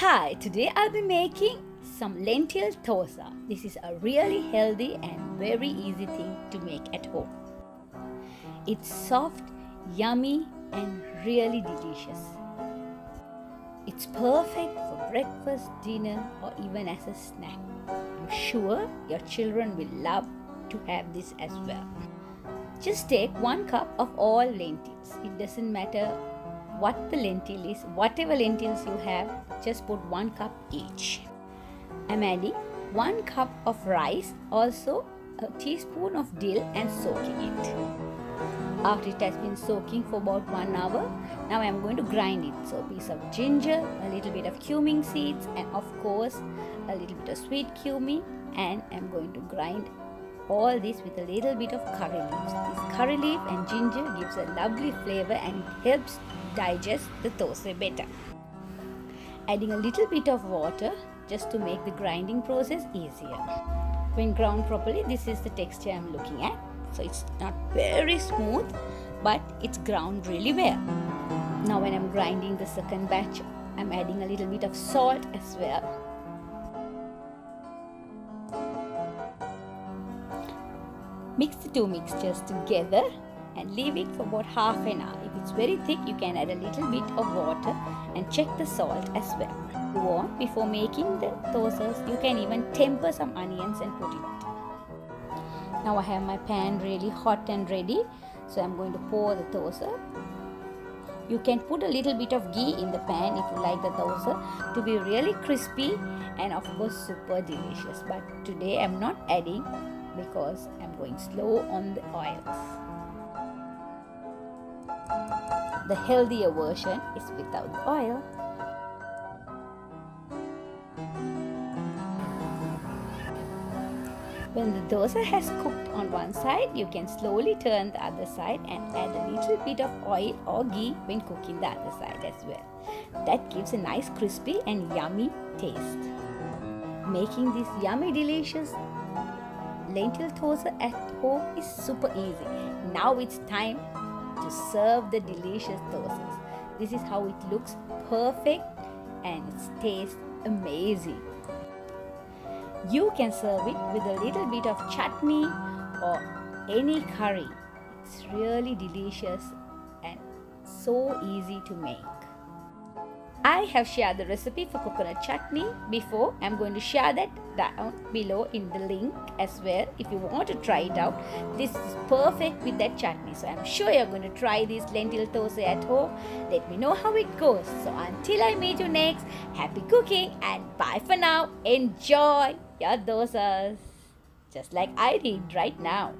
Hi, today I'll be making some lentil dosa. This is a really healthy and very easy thing to make at home. It's soft, yummy and really delicious. It's perfect for breakfast, dinner or even as a snack. I'm sure your children will love to have this as well. Just take one cup of all lentils. It doesn't matter what the lentil is, whatever lentils you have, just put one cup each. I'm adding one cup of rice, also a teaspoon of dill and soaking it. After it has been soaking for about one hour, now I'm going to grind it. So a piece of ginger, a little bit of cumin seeds and of course a little bit of sweet cumin and I'm going to grind all this with a little bit of curry leaves. This curry leaf and ginger gives a lovely flavor and helps digest the dosa better. Adding a little bit of water just to make the grinding process easier. When ground properly, this is the texture I'm looking at. So it's not very smooth, but it's ground really well. Now when I'm grinding the second batch, I'm adding a little bit of salt as well. Mix the two mixtures together and leave it for about half an hour. If it's very thick, you can add a little bit of water and check the salt as well. You before making the dosas, you can even temper some onions and put it. Now I have my pan really hot and ready. So I'm going to pour the dosa. You can put a little bit of ghee in the pan if you like the dosa to be really crispy and of course super delicious. But today I'm not adding because I'm going slow on the oils. The healthier version is without the oil. When the dosa has cooked on one side, you can slowly turn the other side and add a little bit of oil or ghee when cooking the other side as well. That gives a nice crispy and yummy taste. Making this yummy delicious lentil dosa at home is super easy. Now it's time to serve the delicious dosas. This is how it looks perfect and it tastes amazing. You can serve it with a little bit of chutney or any curry. It's really delicious and so easy to make. I have shared the recipe for coconut chutney before. I'm going to share that down below in the link as well if you want to try it out. This is perfect with that chutney. So I'm sure you're going to try this lentil dosa at home. Let me know how it goes. So until I meet you next, happy cooking and bye for now. Enjoy your dosas just like I did right now.